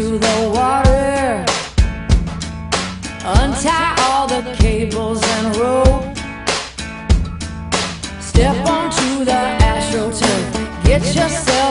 to the water. Untie all the cables and rope. Step onto the astroturf. Get yourself.